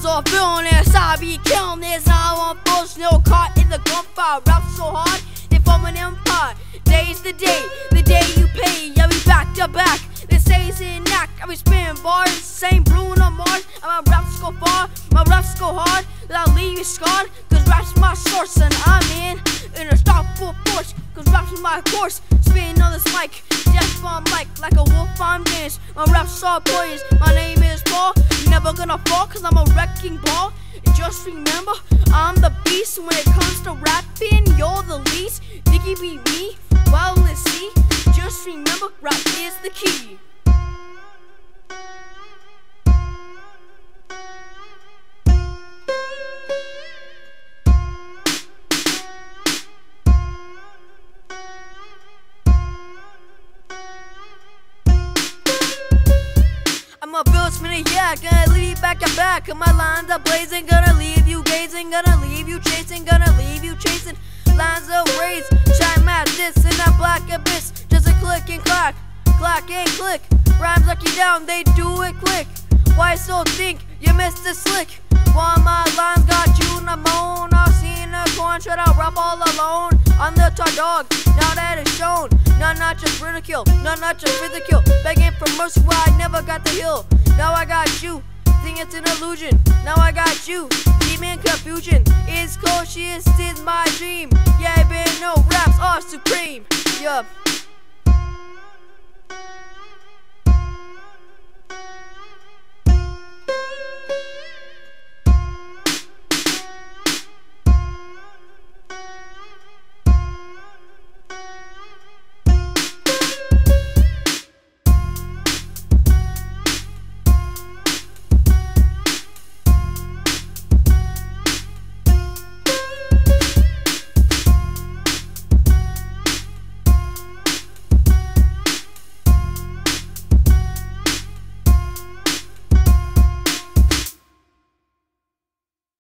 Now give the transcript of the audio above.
Feeling this, I be killing this. Full snow caught in the gunfire. Rap so hard, they form an empire. Day's the day, the day you pay. Yeah, we back to back. This days in knack. I be spinning bars, same Bruno Mars. And my raps go far, my raps go hard. I'll leave you scarred. Cause rap's my source, and I'm in an unstoppable force. Cause rap's my course. Spinning on this mic, just on mic, like a wolf on dance. My rap's all poised, my name Paul. Never gonna fall, cause I'm a wrecking ball. And just remember, I'm the beast when it comes to rapping. You're the least. You beat me? Well, let's see. Just remember, rap is yeah, gonna leave back and back. My lines are blazing, gonna leave you gazing, gonna leave you chasing, gonna leave you chasing. Lines of rays, shine mad this in that black abyss. Just a click and clack, clack and click. Rhymes knock you down, they do it quick. Why so think you missed the slick? While my lines got you in the moan, I've seen a corn shut out rap all alone. I'm the top dog, now that it's shown. Not not just ridicule, not not just ridicule. Begging for mercy, why I never got the hill. Now I got you, think it's an illusion. Now I got you, deep in confusion. It's cautious, is my dream. Yeah, been no raps are supreme. Yup.